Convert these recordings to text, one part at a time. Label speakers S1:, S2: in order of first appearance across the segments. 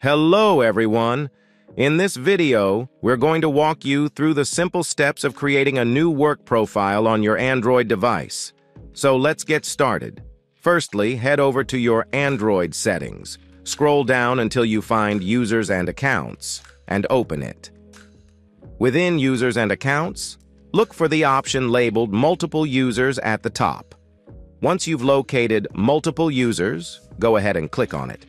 S1: Hello, everyone. In this video, we're going to walk you through the simple steps of creating a new work profile on your Android device. So let's get started. Firstly, head over to your Android settings. Scroll down until you find Users and Accounts, and open it. Within Users and Accounts, look for the option labeled Multiple Users at the top. Once you've located Multiple Users, go ahead and click on it.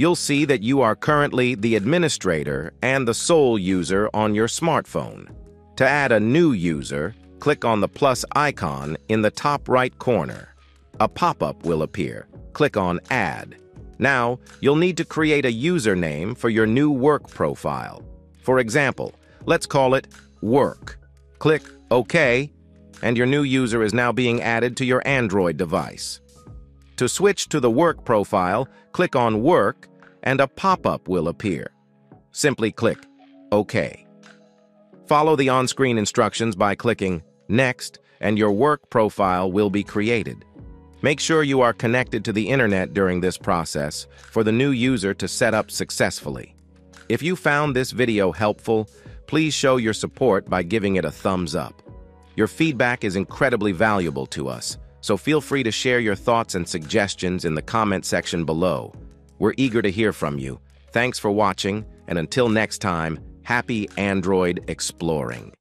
S1: You'll see that you are currently the administrator and the sole user on your smartphone. To add a new user, click on the plus icon in the top right corner. A pop-up will appear. Click on Add. Now, you'll need to create a username for your new work profile. For example, let's call it Work. Click OK, and your new user is now being added to your Android device. To switch to the Work profile, click on Work, and a pop-up will appear. Simply click OK. Follow the on-screen instructions by clicking Next, and your work profile will be created. Make sure you are connected to the internet during this process for the new user to set up successfully. If you found this video helpful, please show your support by giving it a thumbs up. Your feedback is incredibly valuable to us, so feel free to share your thoughts and suggestions in the comment section below. We're eager to hear from you. Thanks for watching, and until next time, happy Android exploring.